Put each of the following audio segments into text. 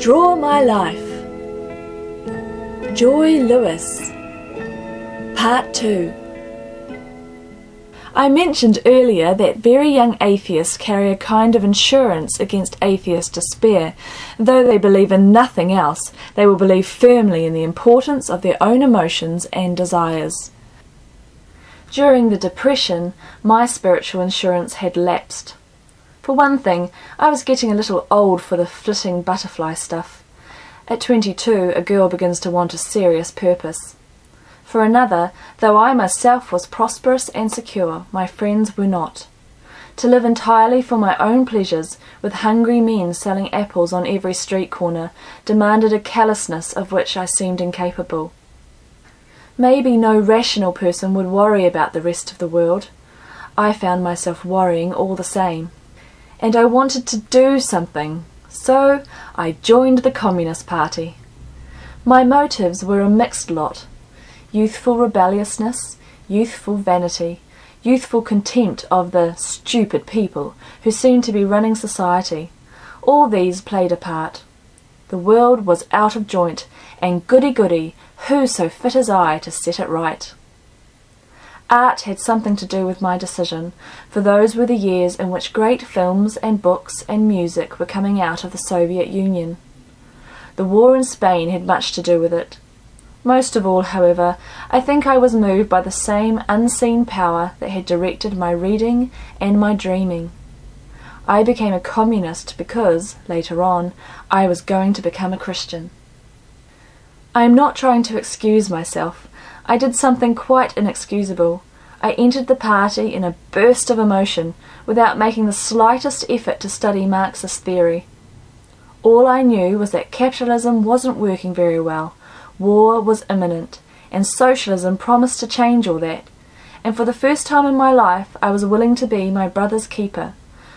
Draw My Life Joy Lewis Part 2 I mentioned earlier that very young atheists carry a kind of insurance against atheist despair. Though they believe in nothing else, they will believe firmly in the importance of their own emotions and desires. During the Depression, my spiritual insurance had lapsed. For one thing, I was getting a little old for the flitting butterfly stuff. At 22, a girl begins to want a serious purpose. For another, though I myself was prosperous and secure, my friends were not. To live entirely for my own pleasures, with hungry men selling apples on every street corner, demanded a callousness of which I seemed incapable. Maybe no rational person would worry about the rest of the world. I found myself worrying all the same and I wanted to do something, so I joined the Communist Party. My motives were a mixed lot youthful rebelliousness, youthful vanity, youthful contempt of the stupid people who seemed to be running society. All these played a part. The world was out of joint, and goody goody, who so fit as I to set it right? Art had something to do with my decision, for those were the years in which great films and books and music were coming out of the Soviet Union. The war in Spain had much to do with it. Most of all, however, I think I was moved by the same unseen power that had directed my reading and my dreaming. I became a communist because, later on, I was going to become a Christian. I am not trying to excuse myself. I did something quite inexcusable. I entered the party in a burst of emotion, without making the slightest effort to study Marxist theory. All I knew was that capitalism wasn't working very well, war was imminent, and socialism promised to change all that. And for the first time in my life I was willing to be my brother's keeper,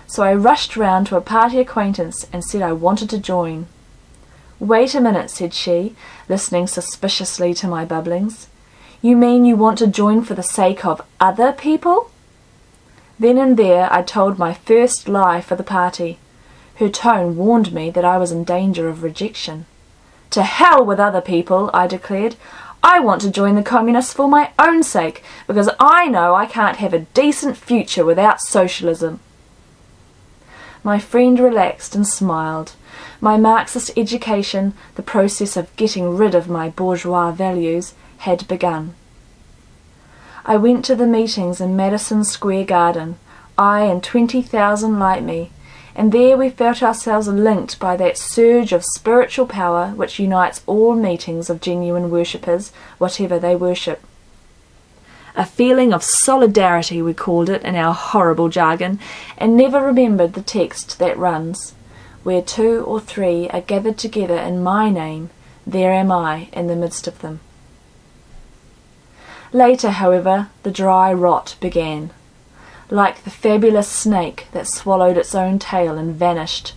so I rushed round to a party acquaintance and said I wanted to join. Wait a minute, said she, listening suspiciously to my bubblings. You mean you want to join for the sake of other people? Then and there I told my first lie for the party. Her tone warned me that I was in danger of rejection. To hell with other people, I declared. I want to join the Communists for my own sake, because I know I can't have a decent future without socialism. My friend relaxed and smiled. My Marxist education, the process of getting rid of my bourgeois values, had begun. I went to the meetings in Madison Square Garden, I and 20,000 like me, and there we felt ourselves linked by that surge of spiritual power which unites all meetings of genuine worshippers, whatever they worship. A feeling of solidarity, we called it in our horrible jargon, and never remembered the text that runs, Where two or three are gathered together in my name, there am I in the midst of them. Later, however, the dry rot began. Like the fabulous snake that swallowed its own tail and vanished,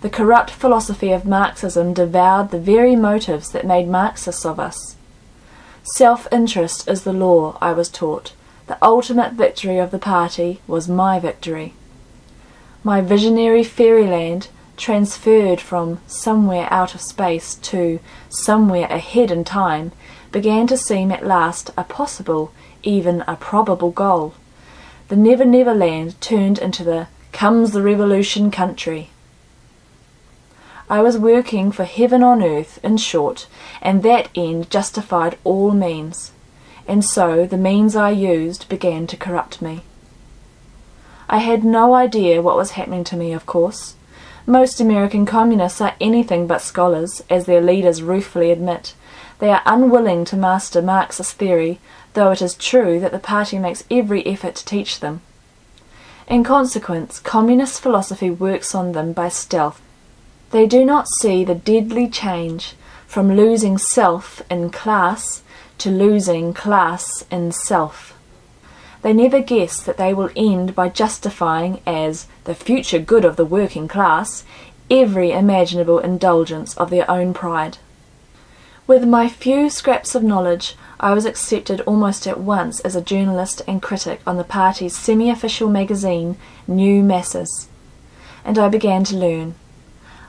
the corrupt philosophy of Marxism devoured the very motives that made Marxists of us. Self-interest is the law, I was taught. The ultimate victory of the party was my victory. My visionary fairyland transferred from somewhere out of space to somewhere ahead in time began to seem at last a possible, even a probable goal. The Never Never Land turned into the Comes the Revolution country. I was working for heaven on earth, in short, and that end justified all means, and so the means I used began to corrupt me. I had no idea what was happening to me, of course. Most American communists are anything but scholars, as their leaders ruefully admit, they are unwilling to master Marxist theory, though it is true that the party makes every effort to teach them. In consequence, communist philosophy works on them by stealth. They do not see the deadly change from losing self in class to losing class in self. They never guess that they will end by justifying as the future good of the working class every imaginable indulgence of their own pride. With my few scraps of knowledge, I was accepted almost at once as a journalist and critic on the party's semi-official magazine, New Masses. And I began to learn.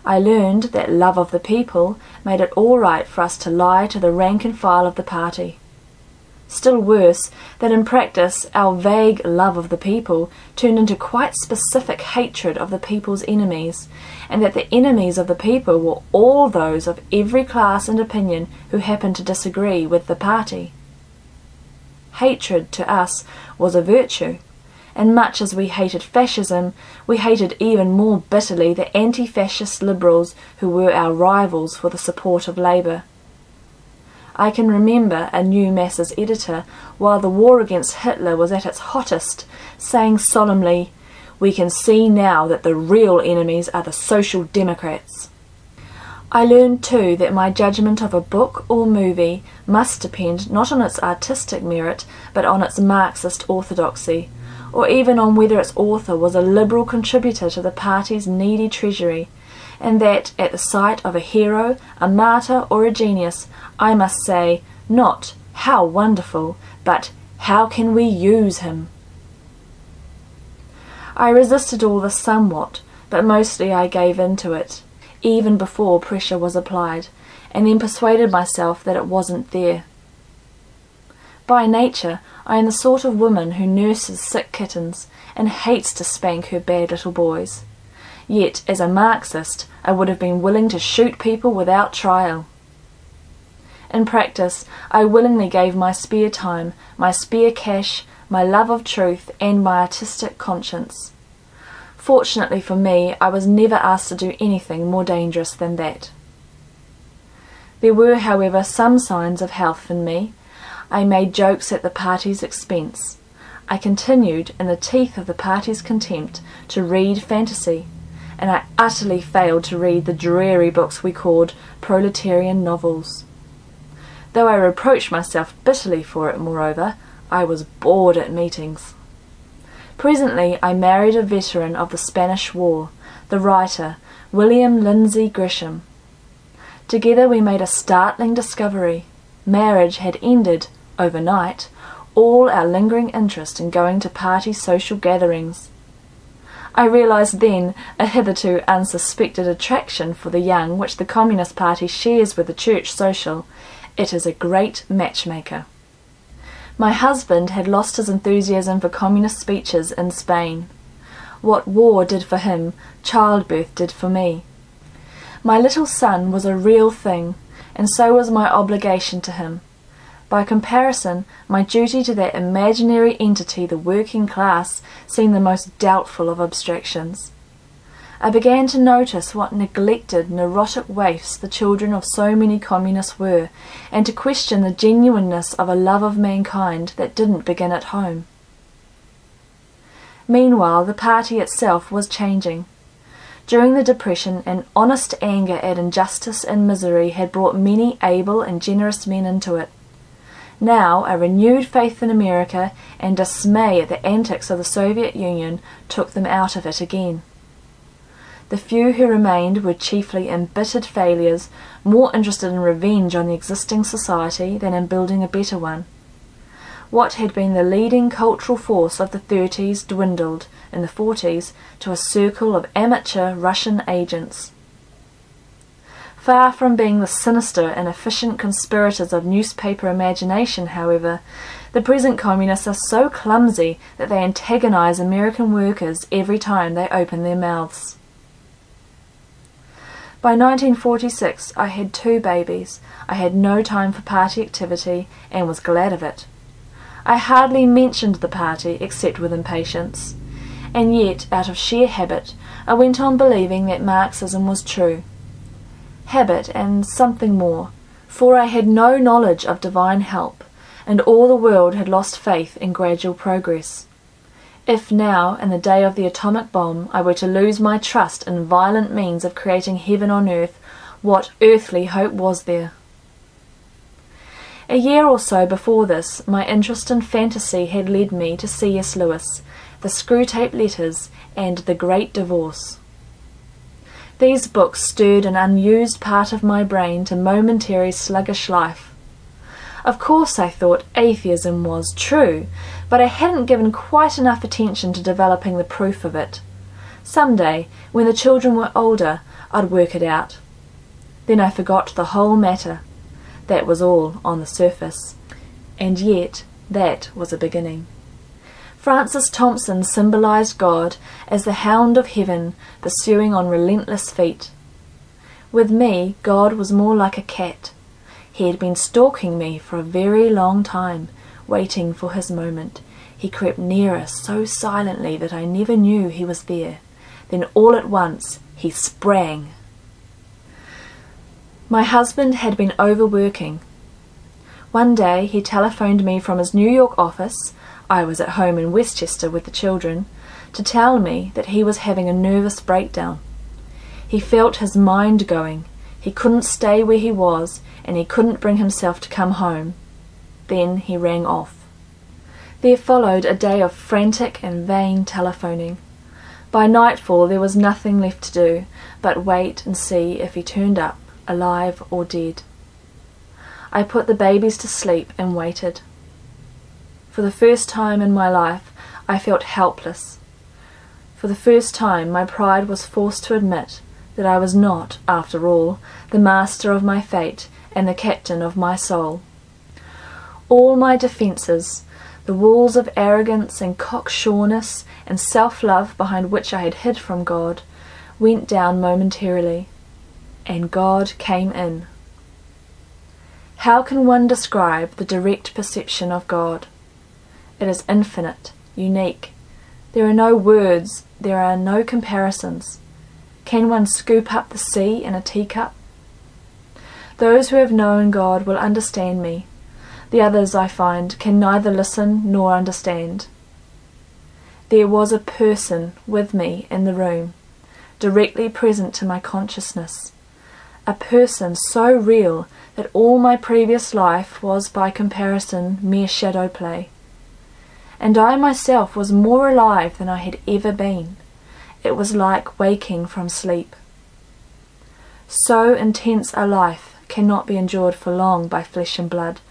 I learned that love of the people made it all right for us to lie to the rank and file of the party. Still worse, that in practice our vague love of the people turned into quite specific hatred of the people's enemies, and that the enemies of the people were all those of every class and opinion who happened to disagree with the party. Hatred to us was a virtue, and much as we hated fascism, we hated even more bitterly the anti fascist liberals who were our rivals for the support of Labour. I can remember a new Masses editor, while the war against Hitler was at its hottest, saying solemnly, We can see now that the real enemies are the Social Democrats. I learned too that my judgment of a book or movie must depend not on its artistic merit, but on its Marxist orthodoxy, or even on whether its author was a liberal contributor to the party's needy treasury, and that at the sight of a hero, a martyr, or a genius, I must say, not how wonderful, but how can we use him? I resisted all this somewhat, but mostly I gave in to it, even before pressure was applied, and then persuaded myself that it wasn't there. By nature, I am the sort of woman who nurses sick kittens and hates to spank her bad little boys. Yet, as a Marxist, I would have been willing to shoot people without trial. In practice, I willingly gave my spare time, my spare cash, my love of truth, and my artistic conscience. Fortunately for me, I was never asked to do anything more dangerous than that. There were, however, some signs of health in me, I made jokes at the party's expense. I continued, in the teeth of the party's contempt, to read fantasy, and I utterly failed to read the dreary books we called proletarian novels. Though I reproached myself bitterly for it, moreover, I was bored at meetings. Presently I married a veteran of the Spanish War, the writer, William Lindsay Gresham. Together we made a startling discovery. Marriage had ended overnight, all our lingering interest in going to party social gatherings. I realised then a hitherto unsuspected attraction for the young which the Communist Party shares with the Church Social. It is a great matchmaker. My husband had lost his enthusiasm for communist speeches in Spain. What war did for him, childbirth did for me. My little son was a real thing, and so was my obligation to him. By comparison, my duty to that imaginary entity, the working class, seemed the most doubtful of abstractions. I began to notice what neglected, neurotic waifs the children of so many communists were, and to question the genuineness of a love of mankind that didn't begin at home. Meanwhile, the party itself was changing. During the Depression, an honest anger at injustice and misery had brought many able and generous men into it. Now, a renewed faith in America and dismay at the antics of the Soviet Union took them out of it again. The few who remained were chiefly embittered failures, more interested in revenge on the existing society than in building a better one. What had been the leading cultural force of the 30s dwindled, in the 40s, to a circle of amateur Russian agents. Far from being the sinister and efficient conspirators of newspaper imagination, however, the present communists are so clumsy that they antagonize American workers every time they open their mouths. By 1946 I had two babies, I had no time for party activity, and was glad of it. I hardly mentioned the party except with impatience, and yet, out of sheer habit, I went on believing that Marxism was true habit, and something more, for I had no knowledge of divine help, and all the world had lost faith in gradual progress. If now, in the day of the atomic bomb, I were to lose my trust in violent means of creating heaven on earth, what earthly hope was there? A year or so before this, my interest in fantasy had led me to C.S. Lewis, the Screwtape Letters, and The Great Divorce. These books stirred an unused part of my brain to momentary sluggish life. Of course, I thought atheism was true, but I hadn't given quite enough attention to developing the proof of it. Some day, when the children were older, I'd work it out. Then I forgot the whole matter. That was all on the surface. And yet, that was a beginning. Francis Thompson symbolized God as the hound of heaven pursuing on relentless feet. With me, God was more like a cat. He had been stalking me for a very long time, waiting for his moment. He crept nearer so silently that I never knew he was there. Then all at once he sprang. My husband had been overworking. One day he telephoned me from his New York office I was at home in Westchester with the children to tell me that he was having a nervous breakdown. He felt his mind going. He couldn't stay where he was, and he couldn't bring himself to come home. Then he rang off. There followed a day of frantic and vain telephoning. By nightfall there was nothing left to do but wait and see if he turned up, alive or dead. I put the babies to sleep and waited. For the first time in my life I felt helpless. For the first time my pride was forced to admit that I was not, after all, the master of my fate and the captain of my soul. All my defences, the walls of arrogance and cocksureness and self-love behind which I had hid from God, went down momentarily, and God came in. How can one describe the direct perception of God? It is infinite, unique. There are no words, there are no comparisons. Can one scoop up the sea in a teacup? Those who have known God will understand me. The others, I find, can neither listen nor understand. There was a person with me in the room, directly present to my consciousness. A person so real that all my previous life was by comparison mere shadow play. And I myself was more alive than I had ever been. It was like waking from sleep. So intense a life cannot be endured for long by flesh and blood.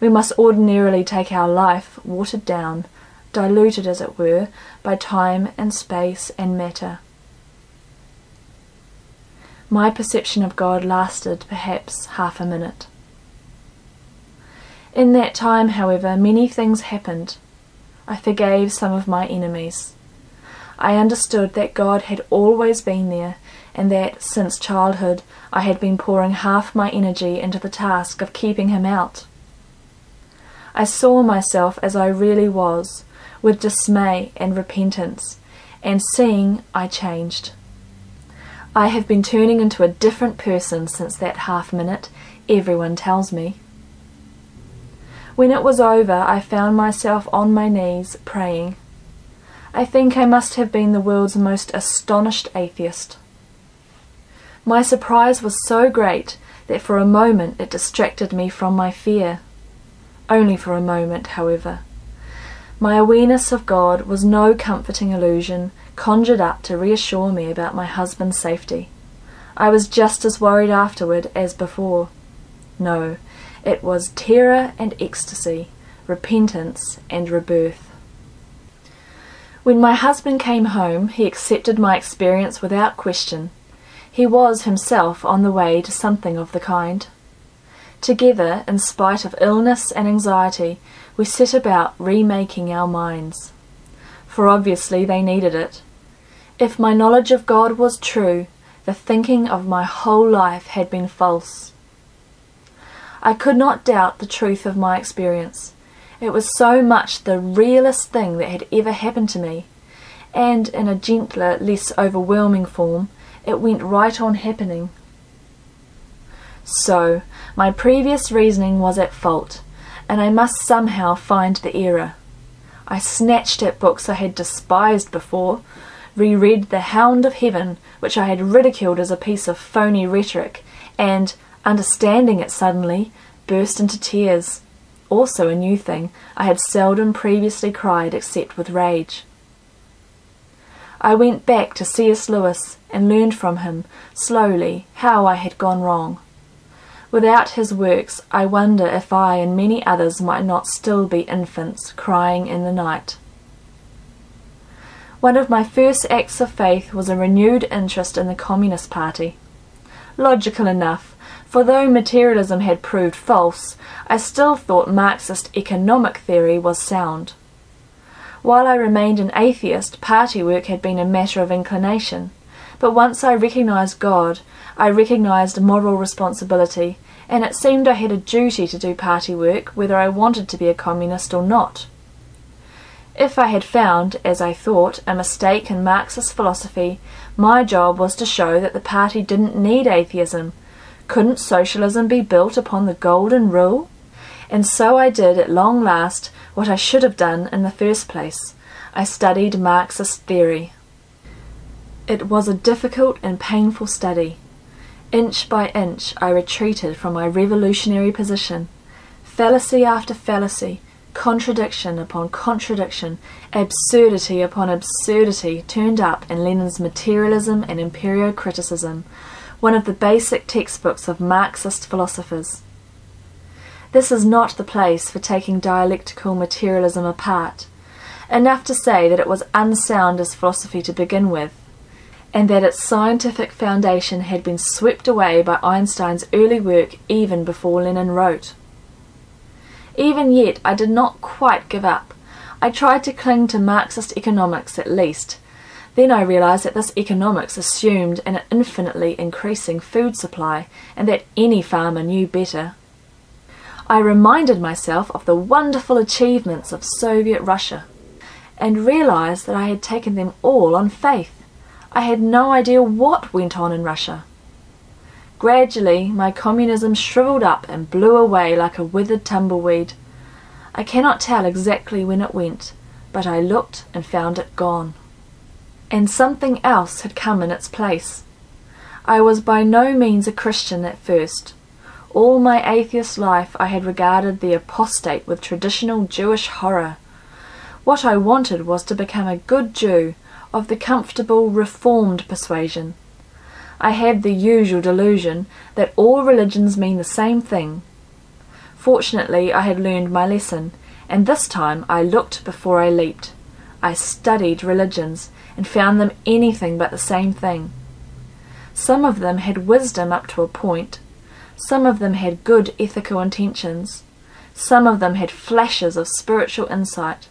We must ordinarily take our life watered down, diluted as it were, by time and space and matter. My perception of God lasted perhaps half a minute. In that time, however, many things happened. I forgave some of my enemies. I understood that God had always been there, and that, since childhood, I had been pouring half my energy into the task of keeping him out. I saw myself as I really was, with dismay and repentance, and seeing, I changed. I have been turning into a different person since that half minute, everyone tells me. When it was over, I found myself on my knees praying. I think I must have been the world's most astonished atheist. My surprise was so great that for a moment it distracted me from my fear. Only for a moment, however. My awareness of God was no comforting illusion conjured up to reassure me about my husband's safety. I was just as worried afterward as before. No, it was terror and ecstasy, repentance and rebirth. When my husband came home, he accepted my experience without question. He was himself on the way to something of the kind. Together, in spite of illness and anxiety, we set about remaking our minds. For obviously they needed it. If my knowledge of God was true, the thinking of my whole life had been false. I could not doubt the truth of my experience. It was so much the realest thing that had ever happened to me, and in a gentler, less overwhelming form, it went right on happening. So, my previous reasoning was at fault, and I must somehow find the error. I snatched at books I had despised before, reread The Hound of Heaven, which I had ridiculed as a piece of phony rhetoric, and, understanding it suddenly, burst into tears also a new thing. I had seldom previously cried except with rage. I went back to C.S. Lewis and learned from him, slowly, how I had gone wrong. Without his works, I wonder if I and many others might not still be infants crying in the night. One of my first acts of faith was a renewed interest in the Communist Party. Logical enough, for though materialism had proved false, I still thought Marxist economic theory was sound. While I remained an atheist, party work had been a matter of inclination. But once I recognized God, I recognized moral responsibility, and it seemed I had a duty to do party work whether I wanted to be a communist or not. If I had found, as I thought, a mistake in Marxist philosophy, my job was to show that the party didn't need atheism. Couldn't socialism be built upon the golden rule? And so I did at long last what I should have done in the first place. I studied Marxist theory. It was a difficult and painful study. Inch by inch I retreated from my revolutionary position. Fallacy after fallacy, contradiction upon contradiction, absurdity upon absurdity turned up in Lenin's Materialism and Empirio-Criticism, one of the basic textbooks of Marxist philosophers. This is not the place for taking dialectical materialism apart. Enough to say that it was unsound as philosophy to begin with, and that its scientific foundation had been swept away by Einstein's early work even before Lenin wrote. Even yet, I did not quite give up. I tried to cling to Marxist economics at least. Then I realized that this economics assumed an infinitely increasing food supply, and that any farmer knew better. I reminded myself of the wonderful achievements of Soviet Russia, and realized that I had taken them all on faith. I had no idea what went on in Russia. Gradually, my communism shriveled up and blew away like a withered tumbleweed. I cannot tell exactly when it went, but I looked and found it gone. And something else had come in its place. I was by no means a Christian at first. All my atheist life I had regarded the apostate with traditional Jewish horror. What I wanted was to become a good Jew of the comfortable Reformed persuasion I had the usual delusion that all religions mean the same thing. Fortunately, I had learned my lesson, and this time I looked before I leaped. I studied religions and found them anything but the same thing. Some of them had wisdom up to a point. Some of them had good ethical intentions. Some of them had flashes of spiritual insight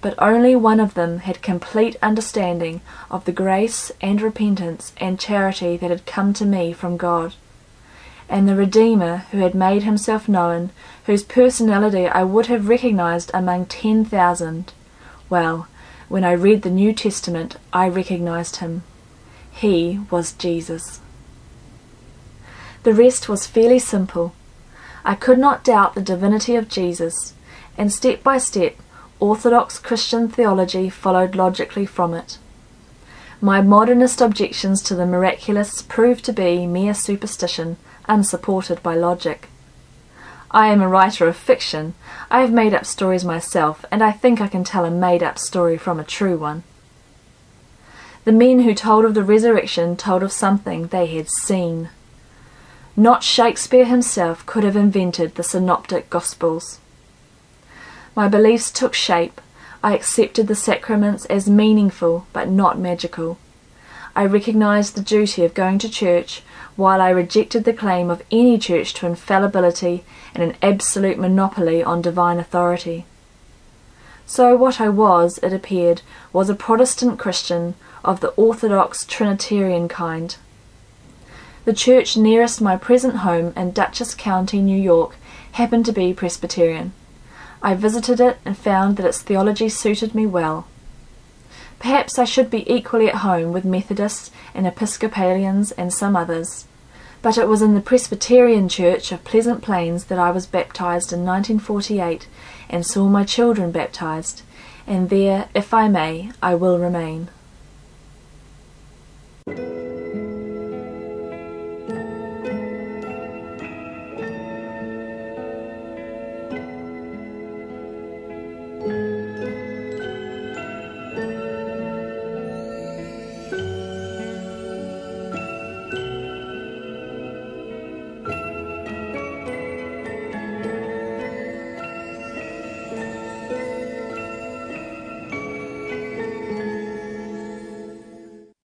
but only one of them had complete understanding of the grace and repentance and charity that had come to me from God. And the Redeemer who had made himself known, whose personality I would have recognized among ten thousand. Well, when I read the New Testament, I recognized him. He was Jesus. The rest was fairly simple. I could not doubt the divinity of Jesus, and step by step Orthodox Christian theology followed logically from it. My modernist objections to the miraculous proved to be mere superstition, unsupported by logic. I am a writer of fiction. I have made up stories myself, and I think I can tell a made up story from a true one. The men who told of the resurrection told of something they had seen. Not Shakespeare himself could have invented the synoptic gospels. My beliefs took shape. I accepted the sacraments as meaningful but not magical. I recognized the duty of going to church while I rejected the claim of any church to infallibility and an absolute monopoly on divine authority. So what I was, it appeared, was a Protestant Christian of the orthodox Trinitarian kind. The church nearest my present home in Dutchess County, New York, happened to be Presbyterian. I visited it and found that its theology suited me well. Perhaps I should be equally at home with Methodists and Episcopalians and some others, but it was in the Presbyterian Church of Pleasant Plains that I was baptized in 1948 and saw my children baptized, and there, if I may, I will remain.